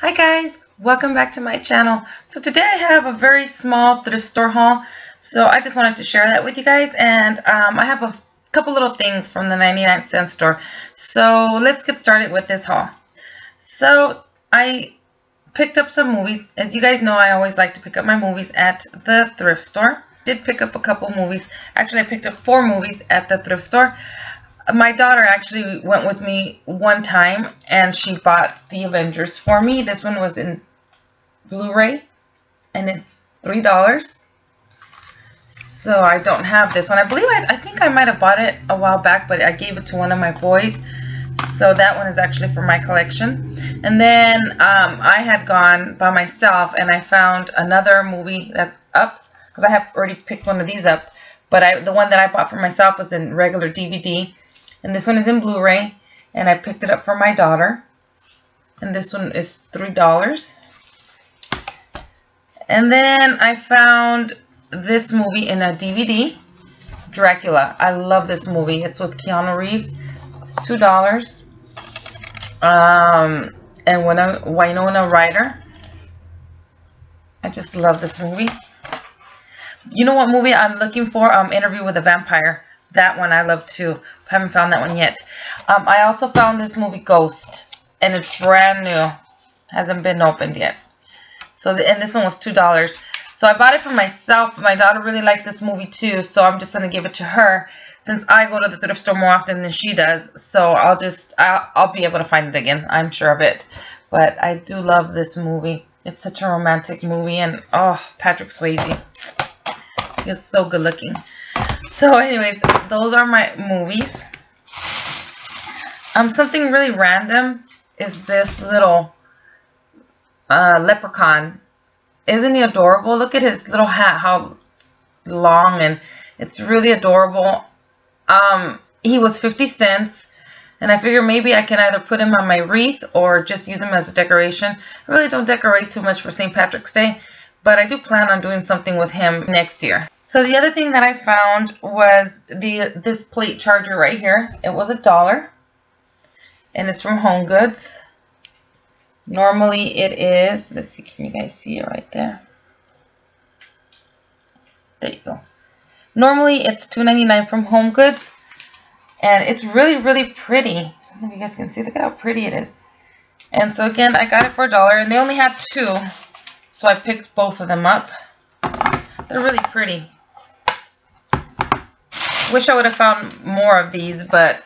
Hi guys, welcome back to my channel. So today I have a very small thrift store haul. So I just wanted to share that with you guys and um, I have a couple little things from the 99 cent store. So let's get started with this haul. So I picked up some movies. As you guys know, I always like to pick up my movies at the thrift store. Did pick up a couple movies. Actually, I picked up four movies at the thrift store my daughter actually went with me one time and she bought the Avengers for me. This one was in Blu-ray and it's three dollars. So I don't have this one. I believe I, I think I might have bought it a while back, but I gave it to one of my boys. So that one is actually for my collection. And then um, I had gone by myself and I found another movie that's up because I have already picked one of these up. But I, the one that I bought for myself was in regular DVD. And this one is in Blu-ray. And I picked it up for my daughter. And this one is $3. And then I found this movie in a DVD. Dracula. I love this movie. It's with Keanu Reeves. It's $2. Um, and Winona, Winona Ryder. I just love this movie. You know what movie I'm looking for? Um, Interview with a Vampire. That one I love too. Haven't found that one yet. Um, I also found this movie Ghost. And it's brand new. Hasn't been opened yet. So, the, and this one was $2. So I bought it for myself. My daughter really likes this movie too. So I'm just going to give it to her. Since I go to the thrift store more often than she does. So I'll just, I'll, I'll be able to find it again. I'm sure of it. But I do love this movie. It's such a romantic movie. And, oh, Patrick Swayze. He's so good looking. So anyways, those are my movies. Um, something really random is this little uh, leprechaun. Isn't he adorable? Look at his little hat, how long, and it's really adorable. Um, he was 50 cents, and I figure maybe I can either put him on my wreath or just use him as a decoration. I really don't decorate too much for St. Patrick's Day, but I do plan on doing something with him next year. So the other thing that I found was the this plate charger right here. It was a dollar. And it's from Home Goods. Normally it is, let's see, can you guys see it right there? There you go. Normally it's $2.99 from Home Goods. And it's really, really pretty. I don't know if you guys can see. Look at how pretty it is. And so again, I got it for a dollar. And they only had two. So I picked both of them up. They're really pretty. Wish I would have found more of these, but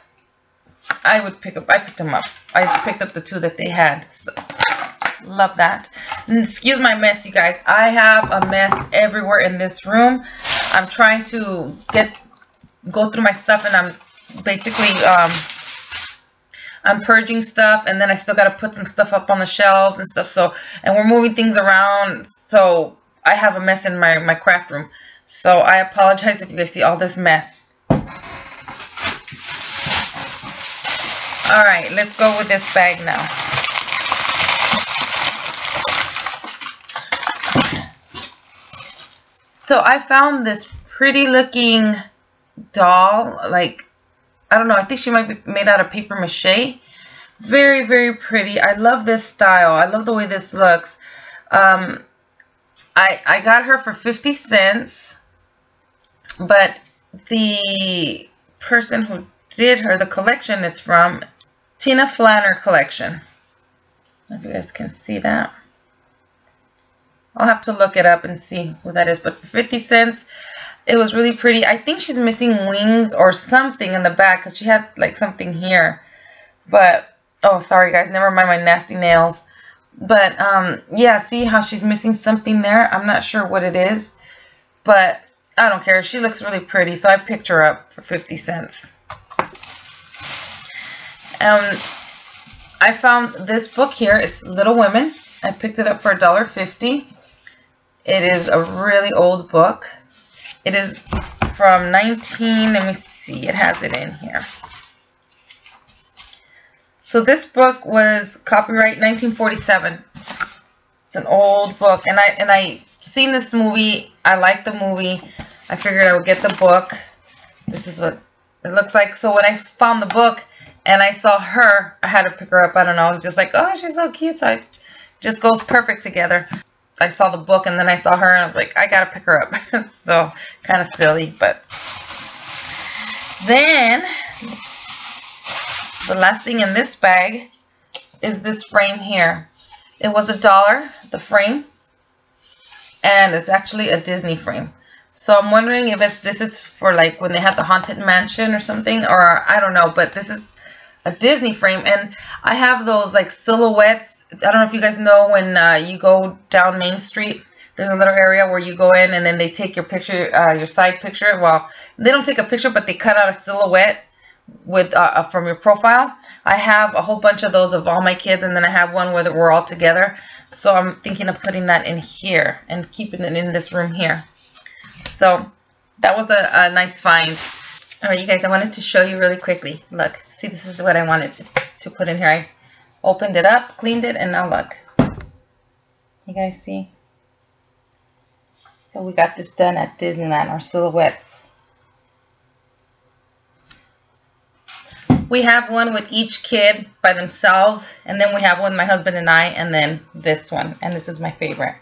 I would pick up, I picked them up. I picked up the two that they had. So, love that. And excuse my mess, you guys. I have a mess everywhere in this room. I'm trying to get, go through my stuff and I'm basically, um, I'm purging stuff and then I still got to put some stuff up on the shelves and stuff. So, and we're moving things around. So I have a mess in my, my craft room. So I apologize if you guys see all this mess. Alright, let's go with this bag now. So I found this pretty looking doll. Like, I don't know. I think she might be made out of paper mache. Very, very pretty. I love this style. I love the way this looks. Um, I, I got her for 50 cents. But the person who did her, the collection it's from, Tina Flanner collection. if you guys can see that. I'll have to look it up and see what that is. But for 50 cents, it was really pretty. I think she's missing wings or something in the back because she had like something here. But, oh, sorry guys. Never mind my nasty nails. But, um, yeah, see how she's missing something there? I'm not sure what it is. But I don't care. She looks really pretty. So I picked her up for 50 cents. Um, I found this book here. It's Little Women. I picked it up for $1.50. It is a really old book. It is from 19, let me see, it has it in here. So this book was copyright 1947. It's an old book, and I and I seen this movie. I like the movie. I figured I would get the book. This is what it looks like. So when I found the book, and I saw her. I had to pick her up. I don't know. I was just like, oh, she's so cute. So I just goes perfect together. I saw the book and then I saw her and I was like, I gotta pick her up. so kind of silly, but then the last thing in this bag is this frame here. It was a dollar, the frame, and it's actually a Disney frame. So I'm wondering if it's this is for like when they had the Haunted Mansion or something, or I don't know, but this is a Disney frame, and I have those like silhouettes. I don't know if you guys know when uh, you go down Main Street, there's a little area where you go in and then they take your picture, uh, your side picture. Well, they don't take a picture, but they cut out a silhouette with uh, uh, from your profile. I have a whole bunch of those of all my kids, and then I have one where we're all together. So I'm thinking of putting that in here and keeping it in this room here. So that was a, a nice find. All right, you guys, I wanted to show you really quickly. Look, see, this is what I wanted to, to put in here. I opened it up, cleaned it, and now look. You guys see? So we got this done at Disneyland, our silhouettes. we have one with each kid by themselves, and then we have one my husband and I, and then this one, and this is my favorite.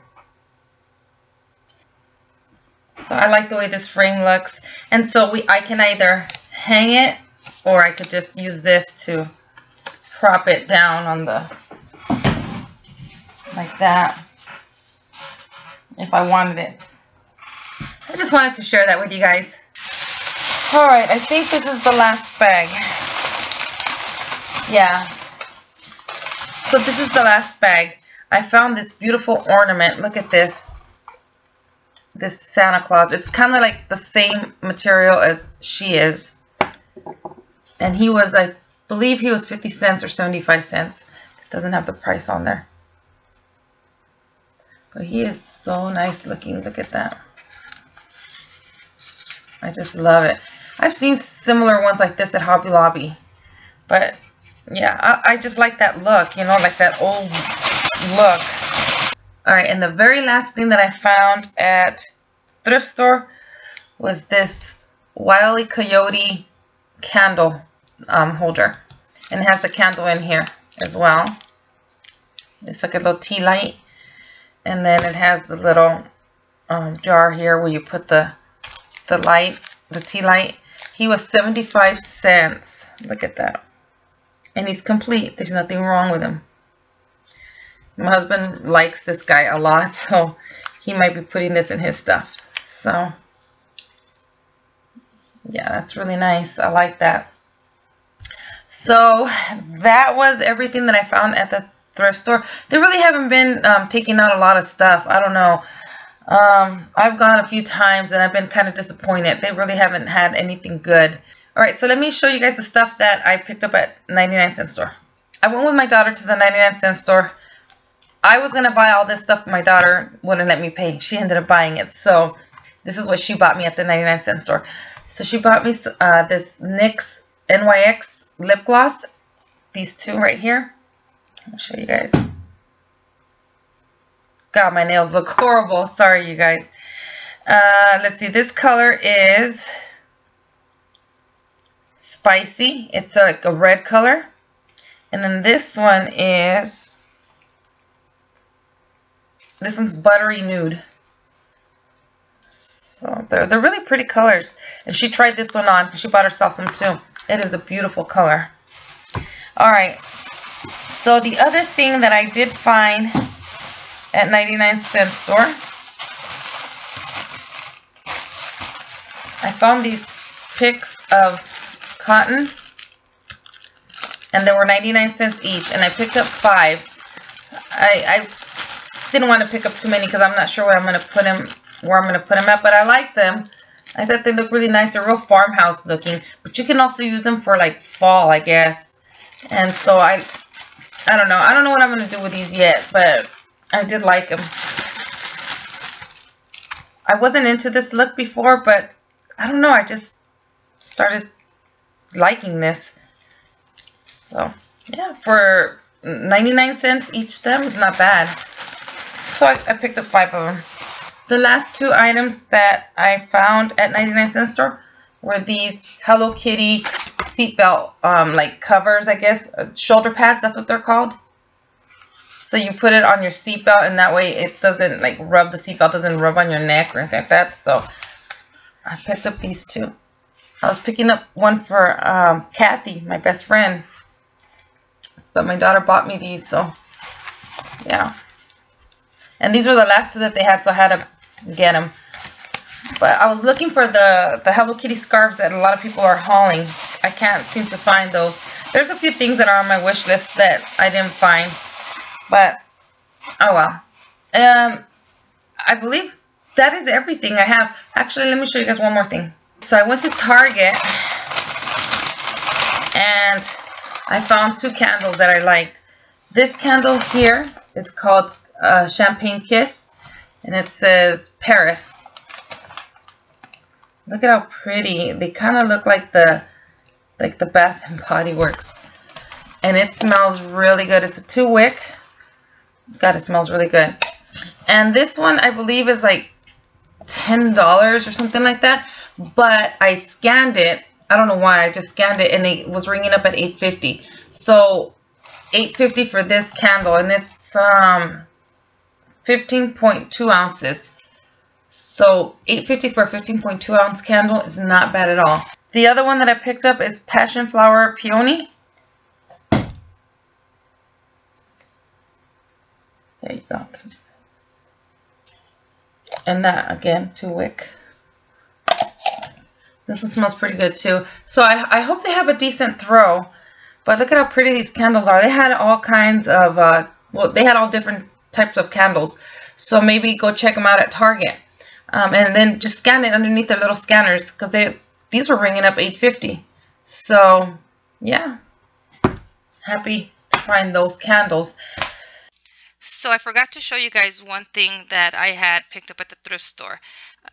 So I like the way this frame looks, and so we I can either hang it, or I could just use this to prop it down on the, like that, if I wanted it. I just wanted to share that with you guys. Alright, I think this is the last bag. Yeah. So this is the last bag. I found this beautiful ornament. Look at this. This Santa Claus. It's kind of like the same material as she is. And he was, I believe he was 50 cents or 75 cents. It doesn't have the price on there. But he is so nice looking. Look at that. I just love it. I've seen similar ones like this at Hobby Lobby. But yeah, I, I just like that look, you know, like that old look. All right, and the very last thing that I found at thrift store was this Wile E. Coyote candle um, holder. And it has the candle in here as well. It's like a little tea light. And then it has the little um, jar here where you put the, the light, the tea light. He was 75 cents. Look at that and he's complete. There's nothing wrong with him. My husband likes this guy a lot, so he might be putting this in his stuff. So, yeah, that's really nice. I like that. So, that was everything that I found at the thrift store. They really haven't been um, taking out a lot of stuff. I don't know. Um, I've gone a few times and I've been kind of disappointed. They really haven't had anything good. All right, so let me show you guys the stuff that I picked up at 99 cent store. I went with my daughter to the 99 cent store. I was going to buy all this stuff, but my daughter wouldn't let me pay. She ended up buying it. So this is what she bought me at the 99 cent store. So she bought me uh, this NYX NYX lip gloss. These two right here. I'll show you guys. God, my nails look horrible. Sorry, you guys. Uh, let's see. This color is spicy. It's like a red color. And then this one is, this one's buttery nude. So they're, they're really pretty colors. And she tried this one on. She bought herself some too. It is a beautiful color. Alright. So the other thing that I did find at 99 cent store. I found these picks of cotton. And they were 99 cents each. And I picked up five. I, I didn't want to pick up too many because I'm not sure where I'm going to put them, where I'm going to put them at. But I like them. I thought they look really nice. They're real farmhouse looking. But you can also use them for like fall, I guess. And so I, I don't know. I don't know what I'm going to do with these yet. But I did like them. I wasn't into this look before, but I don't know. I just started liking this. So, yeah, for 99 cents each stem is not bad. So I, I picked up five of them. The last two items that I found at 99 cent store were these Hello Kitty seatbelt um, like covers, I guess, uh, shoulder pads, that's what they're called. So you put it on your seatbelt and that way it doesn't like rub, the seatbelt doesn't rub on your neck or anything like that. So I picked up these two. I was picking up one for um, Kathy, my best friend. But my daughter bought me these, so yeah. And these were the last two that they had, so I had to get them. But I was looking for the, the Hello Kitty scarves that a lot of people are hauling. I can't seem to find those. There's a few things that are on my wish list that I didn't find. But, oh well. Um, I believe that is everything I have. Actually, let me show you guys one more thing. So I went to Target and I found two candles that I liked. This candle here is called uh, Champagne Kiss and it says Paris. Look at how pretty. They kind of look like the like the Bath and Body Works. And it smells really good. It's a two wick. God, it smells really good. And this one I believe is like $10 or something like that. But I scanned it. I don't know why. I just scanned it and it was ringing up at 850 So 850 for this candle. And it's um 15.2 ounces. So 850 for a 15.2 ounce candle is not bad at all. The other one that I picked up is Passion Flower Peony. There you go. And that, again, two wick. This one smells pretty good too. So I, I hope they have a decent throw. But look at how pretty these candles are. They had all kinds of, uh, well, they had all different types of candles. So maybe go check them out at Target. Um, and then just scan it underneath their little scanners because they these were ringing up 850 so yeah. Happy to find those candles. So I forgot to show you guys one thing that I had picked up at the thrift store.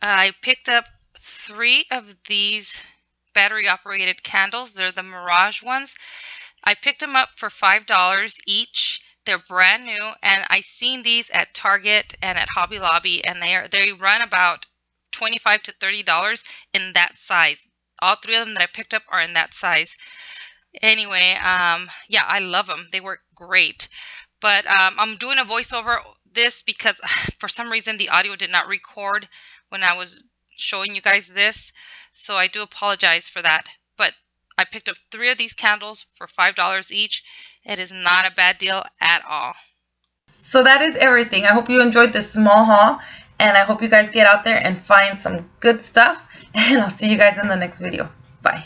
I picked up three of these battery operated candles. They're the Mirage ones. I picked them up for five dollars each they're brand new, and I seen these at Target and at Hobby Lobby, and they are they run about twenty-five to thirty dollars in that size. All three of them that I picked up are in that size. Anyway, um, yeah, I love them. They work great. But um, I'm doing a voiceover this because for some reason the audio did not record when I was showing you guys this. So I do apologize for that. But I picked up three of these candles for $5 each. It is not a bad deal at all. So that is everything. I hope you enjoyed this small haul and I hope you guys get out there and find some good stuff and I'll see you guys in the next video. Bye.